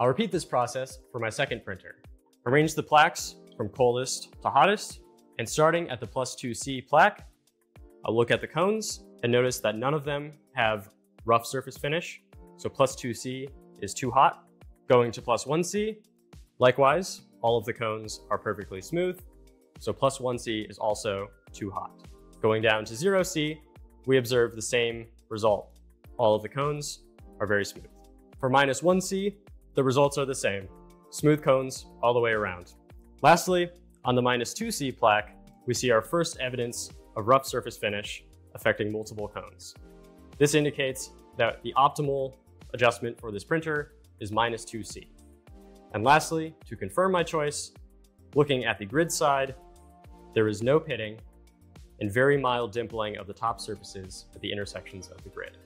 I'll repeat this process for my second printer. Arrange the plaques from coldest to hottest, and starting at the plus 2C plaque, I'll look at the cones and notice that none of them have rough surface finish, so plus 2C is too hot. Going to plus 1C, likewise, all of the cones are perfectly smooth, so plus 1C is also too hot. Going down to 0C, we observe the same result. All of the cones are very smooth. For minus 1C, the results are the same. Smooth cones all the way around. Lastly, on the minus 2C plaque, we see our first evidence of rough surface finish affecting multiple cones. This indicates that the optimal adjustment for this printer is minus 2C. And lastly, to confirm my choice, looking at the grid side, there is no pitting and very mild dimpling of the top surfaces at the intersections of the grid.